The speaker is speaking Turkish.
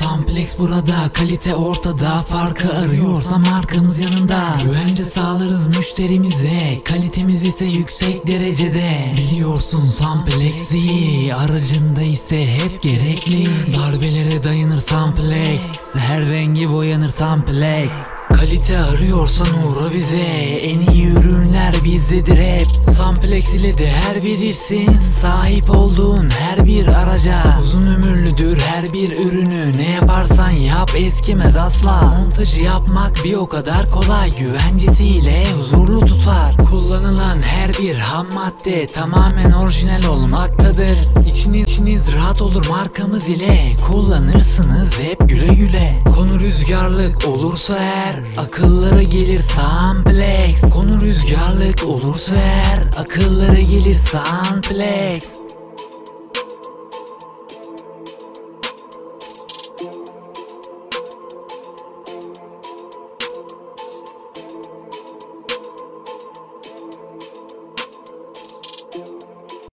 Samplex burada kalite ortada Farkı arıyorsa markamız yanında. Güvence sağlarız müşterimize Kalitemiz ise yüksek derecede. Biliyorsun Samplex'i Aracında ise hep gerekli. Darbelere dayanır Samplex Her rengi boyanır Samplex Kalite arıyorsan uğra bize En iyi ürünler bizdedir hep. Samplex ile de her bilirsin Sahip olduğun her bir araca. Uzun ömürlüdür her bir ürünü. Ne yaparsan yap eskimez asla. Montajı yapmak bir o kadar kolay. Güvencesiyle huzurlu tutar. Kullanılan her bir ham madde Tamamen orijinal olmaktadır. İçiniz, içiniz rahat olur markamız ile. Kullanırsınız hep güle güle. Konu rüzgarlık olursa eğer Akıllara gelir Samplex Rüzgarlık olursa eğer Akıllara gelir Samplex